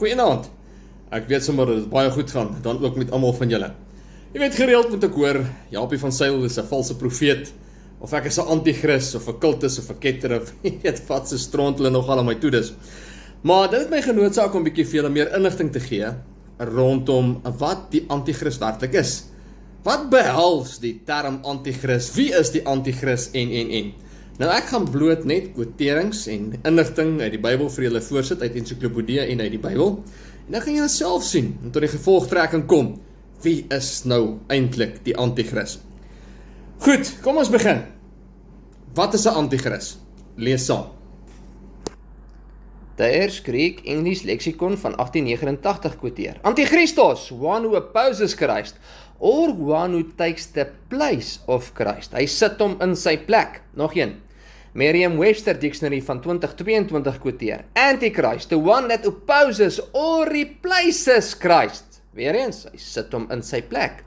Goeienaand. Ek weet sommer dit baie goed gaan, dan ook met almal van julle. Jy weet gereeld moet ek hoor, Japie van Sail is 'n valse profeet of ek is 'n anti-kris of 'n kultus of 'n ketter of jy weet wat se stront hulle nog al aan my toe dis. Maar dit het my genoodsaak om 'n bietjie vir julle meer inligting te gee rondom wat die anti-kris werklik is. Wat behels die term anti-kris? Wie is die anti-kris en en en? Nou ek gaan bloot net kwoterings en inligting uit die Bybel vir julle voorsit uit ensiklopedie en uit die Bybel. En dan gaan julle self sien en tot die gevolgtrekking kom. Wie is nou eintlik die anti-kris? Goed, kom ons begin. Wat is 'n anti-kris? Lees saam. Daeers Greek English Lexicon van 1889 kwoteer. Antichristos, one who opposes Christ or one who takes the place of Christ. Hy sit hom in sy plek. Nog een. Merriam-Webster Dictionary van 2022 quoteer: Antichrist, the one that opposes or replaces Christ. Weereens, hy sit hom in sy plek.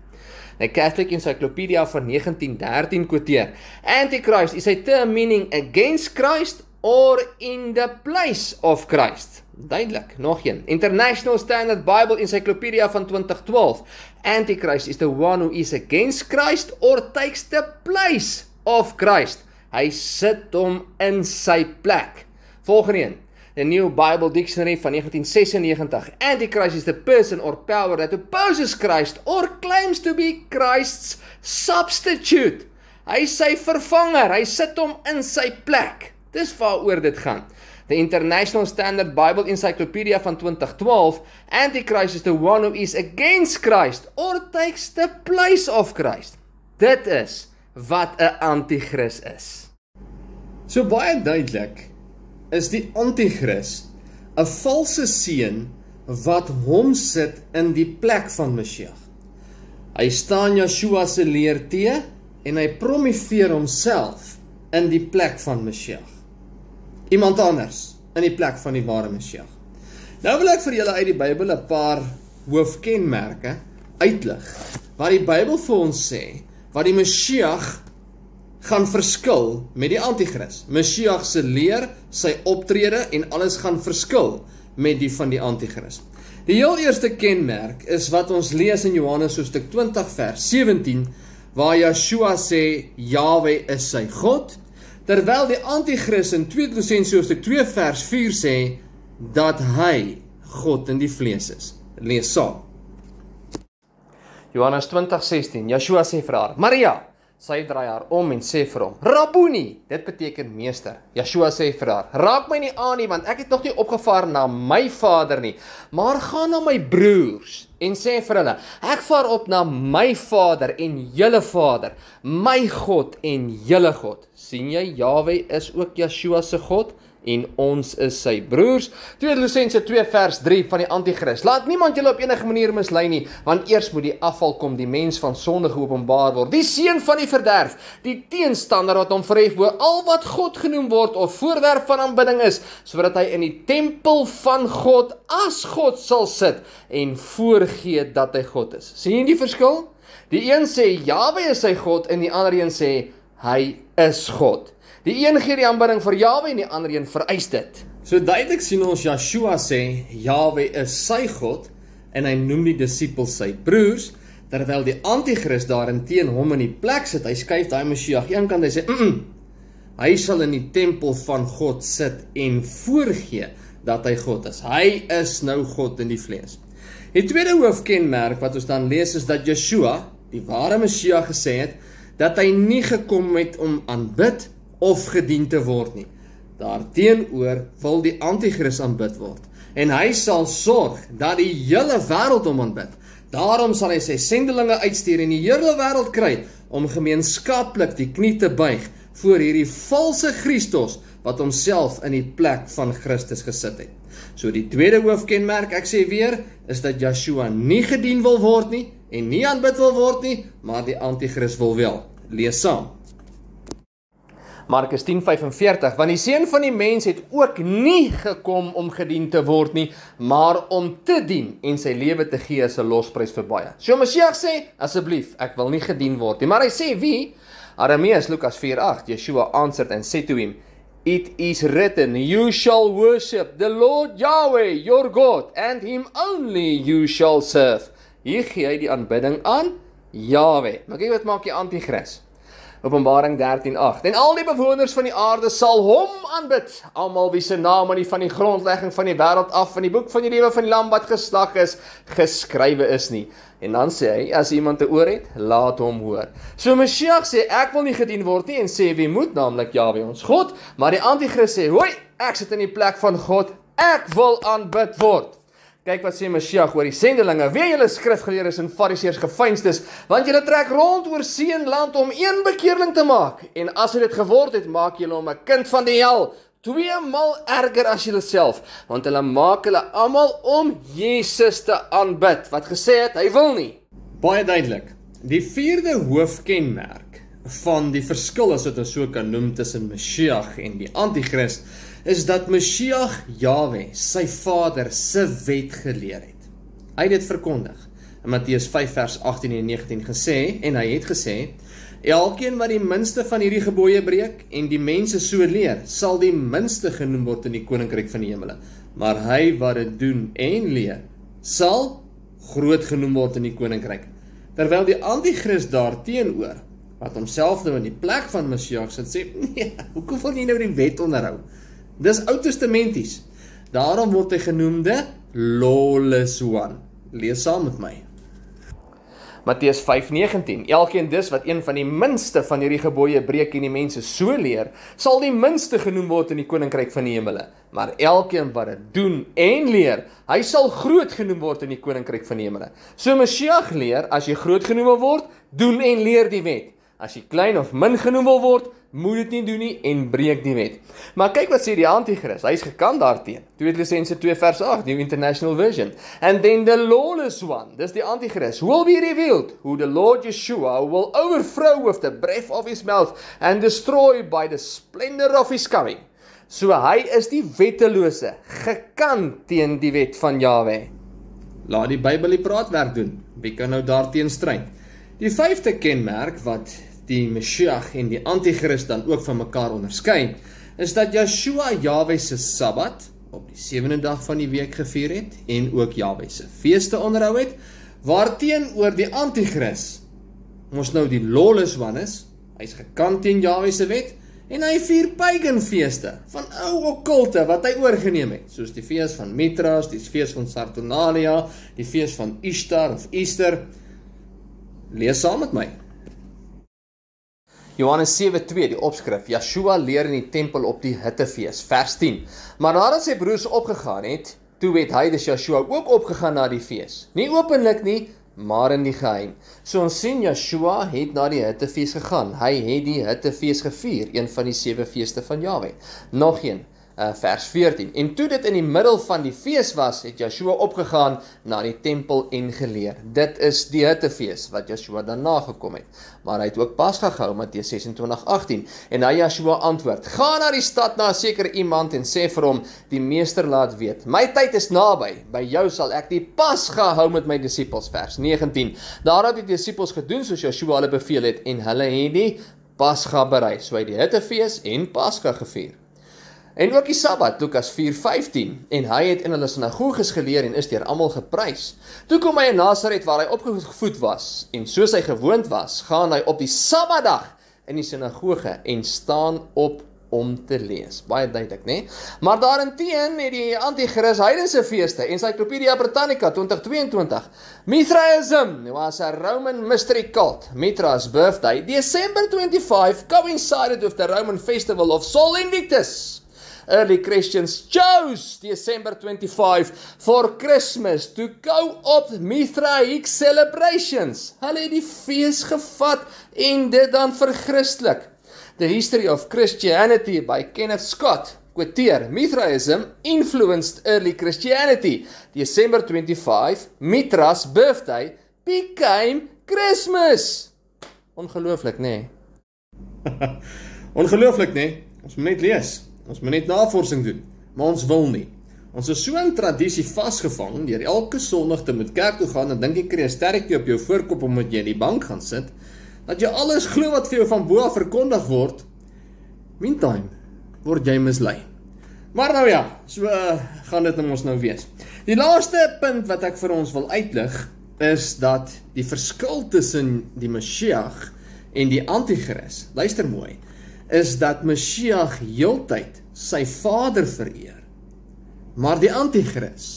Die Catholic Encyclopedia van 1913 quoteer: Antichrist is a term meaning against Christ or in the place of Christ. Duidelik, nog een. International Standard Bible Encyclopedia van 2012. Antichrist is the one who is against Christ or takes the place of Christ. Hy sit hom in sy plek. Volgende een. The New Bible Dictionary van 1996. Antichrist is the person or power that opposes Christ or claims to be Christ's substitute. Hy sy vervanger, hy sit hom in sy plek. Dis waaroor dit gaan. The International Standard Bible Encyclopedia van 2012, Antichrist is the one who is against Christ or takes the place of Christ. Dit is wat 'n anti-kris is. So baie duidelik is die anti-kris 'n valse seun wat hom sit in die plek van Messias. Hy staan Yeshua se leer te en hy promoveer homself in die plek van Messias. Iemand anders in die plek van die ware Messias. Nou wil ek vir julle uit die Bybel 'n paar hoofkenmerke uitlig wat die Bybel vir ons sê wat die Messias gaan verskil met die anti-kris. Messias se leer, sy optrede en alles gaan verskil met die van die anti-kris. Die heel eerste kenmerk is wat ons lees in Johannes hoofstuk 20 vers 17 waar Yeshua sê Jawe is sy God terwyl die anti-kris in 2 Tessalonisense hoofstuk 2 vers 4 sê dat hy God in die vlees is. Lees saam. Johannes 20:16 Yeshua sê vir haar: "Maria, Sy draai haar om en sê vir hom: "Rabboni," dit beteken meester. Yeshua sê vir haar: "Raak my nie aan nie, want ek het nog nie opgevaar na my Vader nie, maar gaan na my broers en sê vir hulle: Ek vaar op na my Vader en julle Vader, my God en julle God." sien jy Jawe is ook Yeshua se God? En ons is sy broers. 2 Tessalonisense 2 vers 3 van die Antichrist. Laat niemand julle op enige manier mislei nie, want eers moet die afval kom, die mens van sonde geopenbaar word. Die seun van die verderf, die teenstander wat hom verhef bo al wat God genoem word of voorwerp van aanbidding is, sodat hy in die tempel van God as God sal sit en voorgee dat hy God is. sien jy die verskil? Die een sê Jawe is sy God en die ander een sê hy is God. Die een gee die aanbidding vir Jawe en die ander een vereis dit. So duidelik sien ons Joshua sê Jawe is sy God en hy noem die disippels sy broers terwyl die anti-kris daarin teen hom in die plek sit. Hy skuif daai Messias een kant hy sê mm -mm, hy sal in die tempel van God sit en voorgee dat hy God is. Hy is nou God in die vlees. Die tweede hoofkenmerk wat ons dan lees is dat Yeshua, die ware Messias gesê het dat hy nie gekom het om aanbid of gedien te word nie. Daarteenoor wil die anti-kris aanbid word en hy sal sorg dat die hele wêreld hom aanbid. Daarom sal hy sy sendelinge uitstuur en die hele wêreld kry om gemeenskaplik die knie te buig voor hierdie valse Christus wat homself in die plek van Christus gesit het. So die tweede hoofkenmerk, ek sê weer, is dat Yeshua nie gedien wil word nie en nie aanbid wil word nie, maar die anti-kris wil wel. Lees saam. Markus 10:45 want die seun van die mens het ook nie gekom om gedien te word nie maar om te dien en sy lewe te gee as 'n losprys vir baie. So Messias sê asseblief ek wil nie gedien word nie maar hy sê wie Arameus Lukas 4:8 Yeshua answered and said to him It is written, You shall worship the Lord Yahweh, your God, and him only you shall serve. Hier gee hy die aanbidding aan Yahweh. Maar kyk wat maak die anti-kris. Openbaring 13:8. En al die bewoners van die aarde sal hom aanbid, almal wie se naam aan die van die grondlegging van die wêreld af van die boek van die lewe van die lam wat geslag is, geskrywe is nie. En dan sê hy, as iemand te oor het, laat hom hoor. So Messias sê ek wil nie gedien word nie en sê wie moet naamlik Jahwe ons God, maar die anti-kris sê, "Hoi, ek sit in die plek van God. Ek wil aanbid word." Kyk wat sê Messia oor die sendelinge. Wie julle skrifgeleerdes en fariseërs gefeinstes, want julle trek rond oor see en land om een bekeerling te maak. En as dit geword het, maak julle hom 'n kind van die hel. Twee maal erger as julle self, want hulle maak hulle almal om Jesus te aanbid wat gesê het hy wil nie. Baie duidelik. Die vierde hoofkenmerk van die verskil as dit so kan noem tussen Messia en die Antichrist is dat Messiah Jawe sy Vader se wet geleer het. Hy het dit verkondig. In Matteus 5 vers 18 en 19 gesê en hy het gesê: Elkeen wat die minste van hierdie gebooie breek en die mense so leer, sal die minste genoem word in die koninkryk van die hemele. Maar hy wat dit doen en leer, sal groot genoem word in die koninkryk. Terwyl die anti-kris daarteenoor wat homself nou in die plek van Messias sit sê, nee, hoekom wil jy nou die wet onderhou? Dis Ou Testamenties. Daarom word hy genoemde lawless one. Lees saam met my. Matteus 5:19 Elkeen dus wat een van die minste van hierdie gebooie breek en die mense so leer, sal die minste genoem word in die koninkryk van die hemele. Maar elkeen wat dit doen en leer, hy sal groot genoem word in die koninkryk van die hemele. So Messias leer, as jy groot genoem word, doen en leer die wet. As jy klein of min genoem word, moet dit nie doen nie en breek die wet. Maar kyk wat sê die anti-kris. Hy's gekant daarteenoor. 2 Tessalonisense 2 vers 8, New International Version. And then the lawless one, dis die anti-kris, will be revealed who the Lord Yeshua will overthrow with the breath of his mouth and destroy by the splendor of his coming. So hy is die wettelose, gekant teen die wet van Jahwe. Laat die Bybel die praatwerk doen. Wie kan nou daarteen stryd? Die vyfde kenmerk wat die Messiah en die Antichrist dan ook van mekaar onderskei, is dat Yeshua Jahwe se Sabbat op die sewende dag van die week gevier het en ook Jahwe se feeste onderhou het, waarteenoor die Antichrist mos nou die lawless one is, hy's gekant teen Jahwe se wet en hy vier pagan feeste van ou okkulte wat hy oorgeneem het, soos die fees van Mithras, die fees van Saturnalia, die fees van Ishtar of Easter. Lees saam met my. Johannes 7:2 die opskrif Yeshua leer in die tempel op die hittefees. Vers 10 Maar nadat sy broers opgegaan het toe het hy dis Yeshua ook opgegaan na die fees. Nie openlik nie maar in die geheim. So ons sien Yeshua het na die hittefees gegaan. Hy het die hittefees gevier een van die sewe feeste van Jahwe nog een uh, vers 14. En toe dit in die middel van die fees was, het Joshua opgegaan na die tempel en geleer. Dit is die hittefees wat Joshua daarna gekom het. Maar hy het ook Pasga gehou, Matteus 26:18. En hy Joshua antwoord: "Gaan na die stad na 'n sekere iemand en sê vir hom: Die meester laat weet, my tyd is naby. By jou sal ek die Pasga hou met my disippels." Vers 19. Daarop het die disippels gedoen soos Joshua hulle beveel het en hulle het die Pasga berei. So hy die hittefees en Pasga gevier. En ook die Sabbat, Lukas 4:15, en hy het in hulle sinagoges geleer en is deur almal geprys. Toe kom hy in Nasaret waar hy opgevoed was, en soos hy gewoond was, gaan hy op die Sabbatdag in die sinagoge en staan op om te lees. Baie duidelik, né? Maar daarenteen het die anti-kris heidense feeste, Encyclopedia Britannica 2022. Mithraism was a Roman mystery cult. Mithra's birthday, December 25, coincided with the Roman festival of Sol Invictus early Christians chose December 25 for Christmas to go op Mithraic celebrations. Hulle het die fees gevat en dit dan verchristelik. The History of Christianity by Kenneth Scott quoteer Mithraism influenced early Christianity. December 25, Mithras birthday became Christmas. Ongelooflik, nê? Nee. Ongelooflik, nê? Nee? Ons moet net lees. Ons moet net navorsing doen, maar ons wil nie. Ons is so 'n tradisie vasgevang deur elke Sondag te moet kerk toe gaan en dink jy kry 'n sterretjie op jou voorkop omdat jy in die bank gaan sit, dat jy alles glo wat vir jou van bo af verkondig word. Meantime, word jy mislei. Maar nou ja, so uh, gaan dit ons nou wees. Die laaste punt wat ek vir ons wil uitlig is dat die verskil tussen die Messias en die anti-kris, luister mooi, is dat Messias heeltyd sy Vader vereer. Maar die anti-kris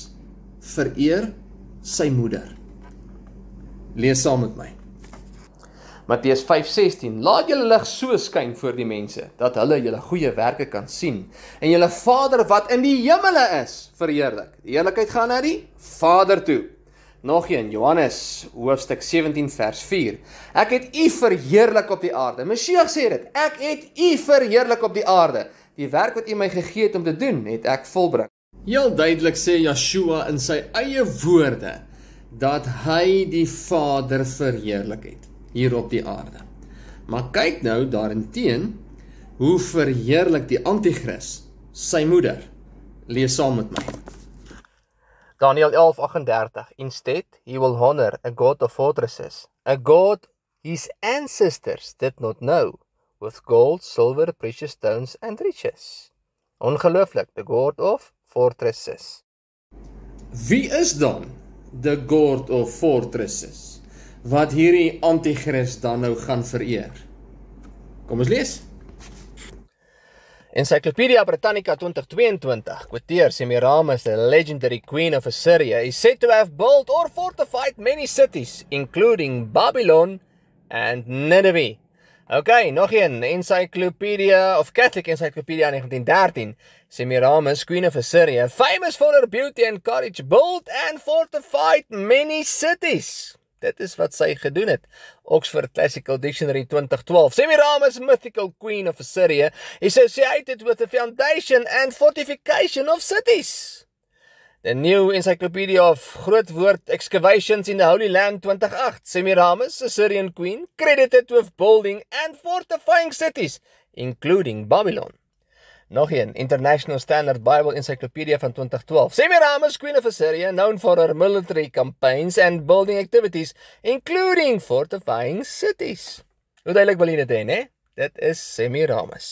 vereer sy moeder. Lees saam met my. Matteus 5:16 Laat julle lig so skyn voor die mense dat hulle julle goeie werke kan sien en julle Vader wat in die hemele is verheerlik. Die heerlikheid gaan na die Vader toe. Nog een Johannes hoofstuk 17 vers 4. Ek het U verheerlik op die aarde. Messias sê dit. Ek het U verheerlik op die aarde. Die werk wat U my gegee het om te doen, het ek volbring. Heel duidelik sê Yeshua in sy eie woorde dat hy die Vader verheerlik het hier op die aarde. Maar kyk nou daarenteen hoe verheerlik die anti-kris sy moeder. Lees saam met my. Daniel 11:38 Instead he will honor a god of fortresses, a god his ancestors did not know, with gold, silver, precious stones and riches. Ongelooflik, the god of fortresses. Wie is dan the god of fortresses? wat hierdie anti-kris dan nou gaan vereer. Kom ons lees. Encyclopedia Britannica 2022 quoteer Semiramis, the legendary queen of Assyria, is said to have built or fortified many cities, including Babylon and Nineveh. Okay, nog een Encyclopedia of Catholic Encyclopedia 1913. Semiramis, queen of Assyria, famous for her beauty and courage, built and fortified many cities. Dit is wat sy gedoen het. Oxford Classical Dictionary 2012. Semiramis mythical queen of Assyria associated with the foundation and fortification of cities. The new encyclopedia of groot woord excavations in the Holy Land 2008. Semiramis, Assyrian queen, credited with building and fortifying cities, including Babylon. Nog een International Standard Bible Encyclopedia van 2012. Semiramis, Queen of Assyria, known for her military campaigns and building activities, including fortifying cities. Hoe duidelik wil jy dit hê, né? Dit is Semiramis.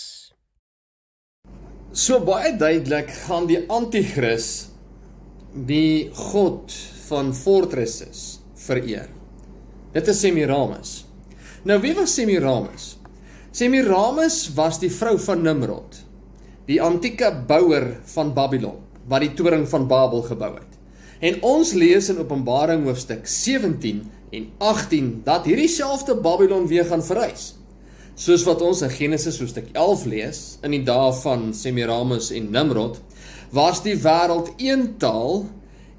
So baie duidelik gaan die anti-kris die god van fortresses vereer. Dit is Semiramis. Nou wie was Semiramis? Semiramis was die vrou van Nimrod die antieke bouer van Babylon wat die toring van Babel gebou het. En ons lees in Openbaring hoofstuk 17 en 18 dat hierdie selfde Babylon weer gaan verrys. Soos wat ons in Genesis hoofstuk 11 lees in die dae van Semiramis en Nimrod, was die wêreld een taal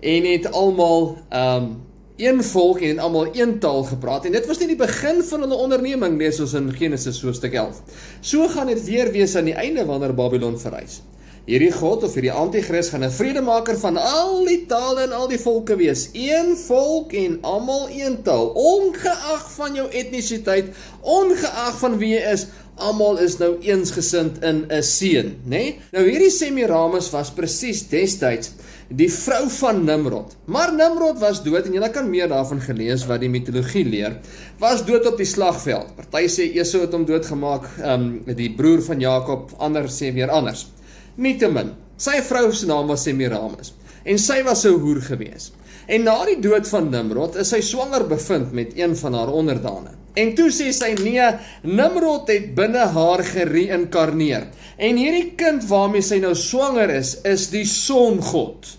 en het almal ehm um, een volk en almal een taal gepraat en dit was nie die begin van hulle onderneming lees ons in Genesis hoofstuk 11. So gaan dit weer wees aan die einde wanneer Babylon verrys. Hierdie God of hierdie anti-kris gaan 'n vredemaker van al die tale en al die volke wees. Een volk en almal een taal, ongeag van jou etnisiteit, ongeag van wie jy is, almal is nou eensgesind in 'n seën, nê? Nee? Nou hierdie Semiramis was presies destyds die vrou van Nimrod. Maar Nimrod was dood en jy kan meer daarvan gelees wat die mitologie leer. Was dood op die slagveld. Party sê Esau het hom doodgemaak, ehm um, die broer van Jakob, ander sê weer anders. Nietemin, sy vrou se naam was Semiramis en sy was 'n hoer gewees. En na die dood van Nimrod is sy swanger bevind met een van haar onderdane. En toe sê sy nee, Nimrod het binne haar gereïnkarneer. En hierdie kind waarmee sy nou swanger is, is die songod.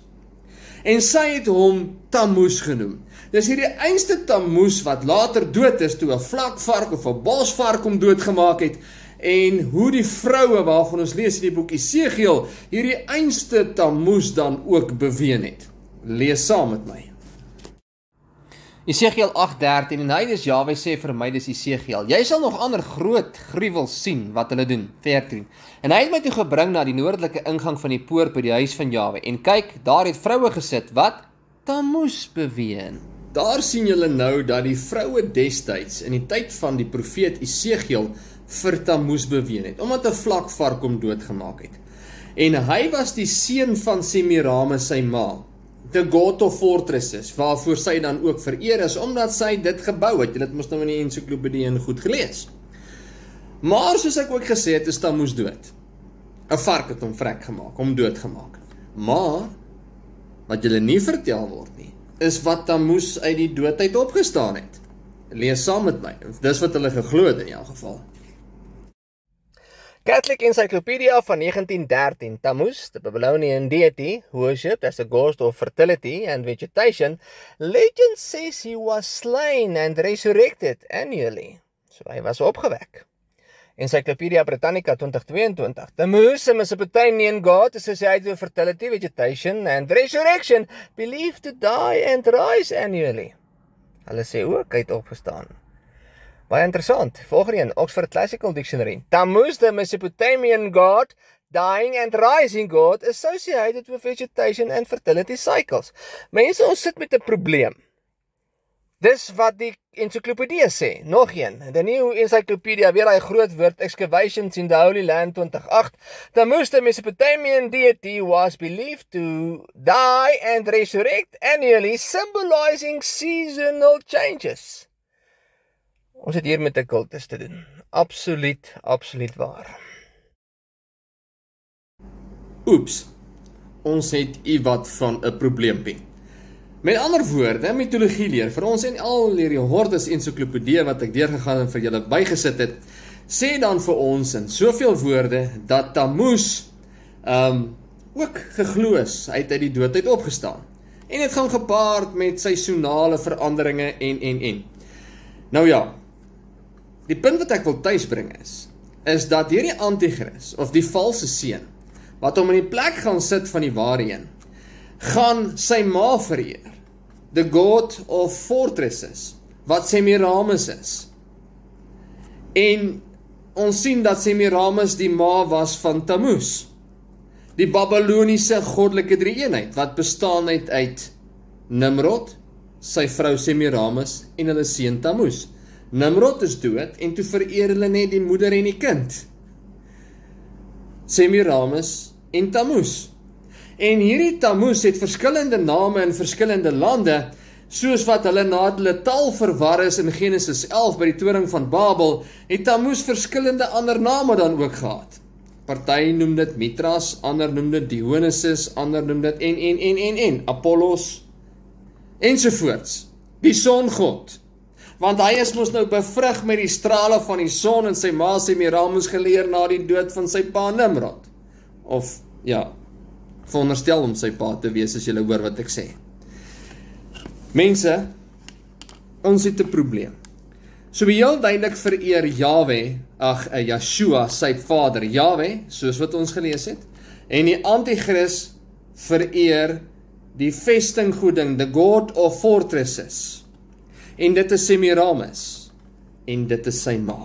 En sy het hom Tammuz genoem. Dis hierdie einste Tammuz wat later dood is toe 'n vlakvark of 'n bosvark hom doodgemaak het en hoe die vroue waarvan ons lees in die boek Esegiel hierdie einste Tammuz dan ook beween het. Lees saam met my. Esegiel 8:13 en hy dis Jawe sê vir my dis Esegiel. Jy sal nog ander groot gruwels sien wat hulle doen. 14. En hy het my toe gebring na die noordelike ingang van die poort by die huis van Jawe en kyk, daar het vroue gesit wat Tammuz beween. Daar sien julle nou dat die vroue destyds in die tyd van die profeet Esegiel vir Tammuz beween het omdat 'n vlakvark hom doodgemaak het. En hy was die seun van Semiramis sy ma the god of fortresses waarvoor sy dan ook vereer is omdat sy dit gebou het. Jy het mos nou in die ensiklopedie en goed gelees. Maar soos ek ook gesê het, is Tammuz dood. 'n vark het hom vrek gemaak, hom doodgemaak. Maar wat julle nie vertel word nie, is wat Tammuz uit die doodheid opgestaan het. Lees saam met my. Dis wat hulle geglo het in elk geval. Catholic Encyclopedia van 1913, Tammuz, the Babylonian deity worshipped as a ghost of fertility and vegetation, legend says he was slain and resurrected annually. So hy was opgewek. Encyclopedia Britannica 2022. Tammuz, a Mesopotamian god associated with fertility, vegetation and resurrection, believed to die and rise annually. Hulle sê ook hy het opgestaan. Baie interessant. Volgende een, Oxford Classical Dictionary. Tammuz, the Mesopotamian god, dying and rising god associated with vegetation and fertility cycles. Mense, ons sit met 'n probleem. Dis wat die ensiklopedie sê. Nog een. The New Encyclopedia, weer daai groot woord excavations in the Holy Land 2008. Tammuz, the Mesopotamian deity was believed to die and resurrect annually, symbolizing seasonal changes. Ons het hier met 'n kultus te doen. Absoluut, absoluut waar. Oeps. Ons het iewat van 'n probleempie. Met ander woorde, mitologie leer vir ons en al leer die Hortus ensiklopedie wat ek deurgegaan en vir julle bygesit het, sê dan vir ons in soveel woorde dat Tammuz um ook geglo is hy het uit die dood uit opgestaan. En dit gaan gepaard met seisonale veranderinge en en en. Nou ja, Die punt wat ek wil tuisbring is is dat hierdie anti-kris of die valse seun wat hom in die plek gaan sit van die ware een gaan sy ma vereer. The god of fortresses wat Semiramis is. En ons sien dat Semiramis die ma was van Tammuz die Babiloniese goddelike drie-eenheid wat bestaan uit uit Nimrod sy vrou Semiramis en hulle seun Tammuz Nimrod is dood en toe vereer hulle net die moeder en die kind. Semiramis en Tammuz. En hierdie Tammuz het verskillende name in verskillende lande, soos wat hulle na hulle taal verwar is in Genesis 11 by die toring van Babel, het Tammuz verskillende ander name dan ook gehad. Party noem dit Mithras, ander noem dit Dionysus, ander noem dit en en en en en Apollos ensovoorts. Die songod want hy is mos nou bevrug met die strale van die son en sy ma sê Miramus geleer na die dood van sy pa Nimrod. Of ja, veronderstel om sy pa te wees as jy hoor wat ek sê. Mense, ons het 'n probleem. So heel duidelik vereer Jawe, ag, eh, Yeshua, sy Vader, Jawe, soos wat ons gelees het, en die anti-kris vereer die vestinggoeding, the god of fortresses en dit is Semiramis en dit is sy ma.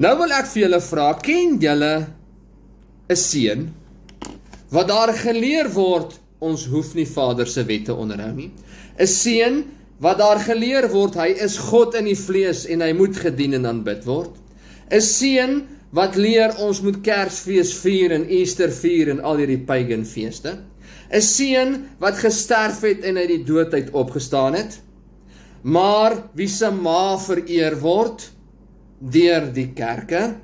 Nou wil ek vir julle vra, ken julle 'n seun wat daar geleer word ons hoef nie Vader se wette onderhou nie. 'n Seun wat daar geleer word hy is God in die vlees en hy moet gedien en aanbid word. 'n Seun wat leer ons moet Kersfees vier en Easter vier en al hierdie pagan feeste. 'n seun wat gesterf het en uit die dood uit opgestaan het. Maar wie se ma vereer word deur die kerke.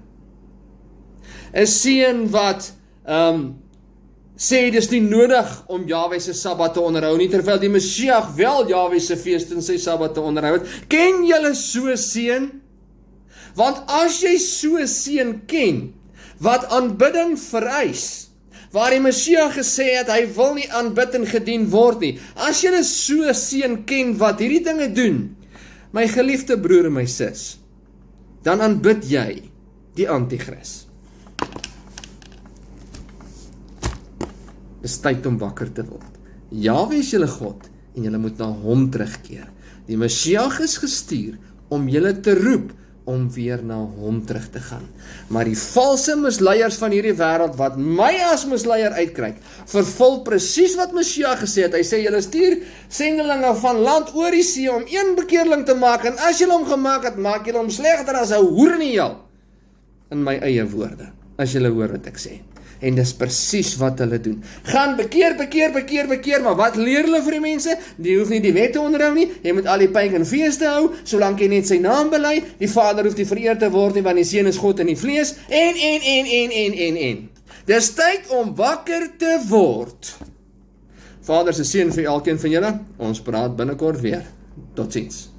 'n Seun wat ehm um, sê dis nie nodig om Jahwe se Sabbat te onderhou nie terwyl die Messias wel Jahwe se feeste en sy Sabbat te onderhou het. Ken julle so seun? Want as jy so seun ken wat aanbidding vereis, waar die Messia gesê het hy wil nie aanbid en gedien word nie. As jy so 'n seun ken wat hierdie dinge doen, my geliefde broer en my sis, dan aanbid jy die anti-kris. Dis tyd om wakker te word. Jahwe is julle God en julle moet na hom terugkeer. Die Messias is gestuur om julle te roep om weer na hom terug te gaan. Maar die valse misleiers van hierdie wêreld wat my as misleier uitkryk, vervul presies wat Messia gesê het. Hy sê julle stuur sendelinge van land oor die see om een bekeerling te maak en as julle hom gemaak het, maak julle hom slegter as 'n hoer in die hel. In my eie woorde, as julle hoor wat ek sê. En dis presies wat hulle doen. Gaan bekeer, bekeer, bekeer, bekeer, maar wat leer hulle vir die mense? Jy hoef nie die wet te onderhou nie. Jy moet al die pagan feeste hou solank jy net sy naam bely. Die Vader hoef nie vereer te word nie want die Seun is God in die vlees en en en en en en en. Dis tyd om wakker te word. Vader se seën vir elkeen van julle. Ons praat binnekort weer. Totsiens.